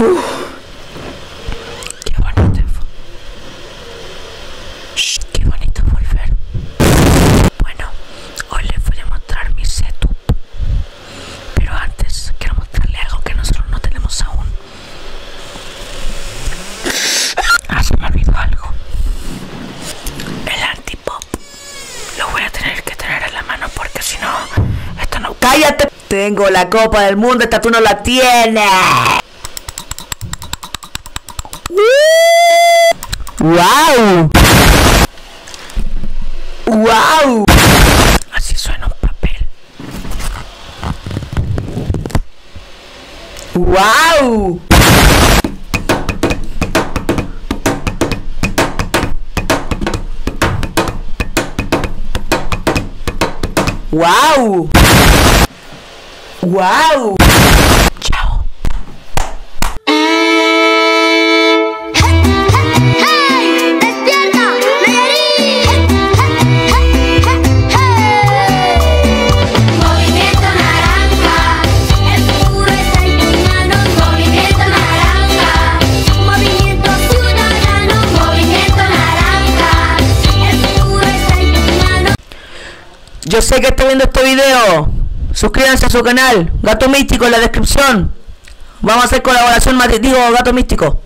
Uf. Qué bonito. Shh, qué bonito volver. Bueno, hoy les voy a mostrar mi setup. Pero antes quiero mostrarle algo que nosotros no tenemos aún. Ah, se me olvidó algo. El antipop. Lo voy a tener que tener en la mano porque si no, esto no. ¡Cállate! Tengo la copa del mundo, esta tú no la tienes. ¡Wow! ¡Wow! Así suena un papel. ¡Wow! ¡Wow! ¡Wow! Yo sé que está viendo este video. Suscríbanse a su canal. Gato Místico en la descripción. Vamos a hacer colaboración más. Digo, Gato Místico.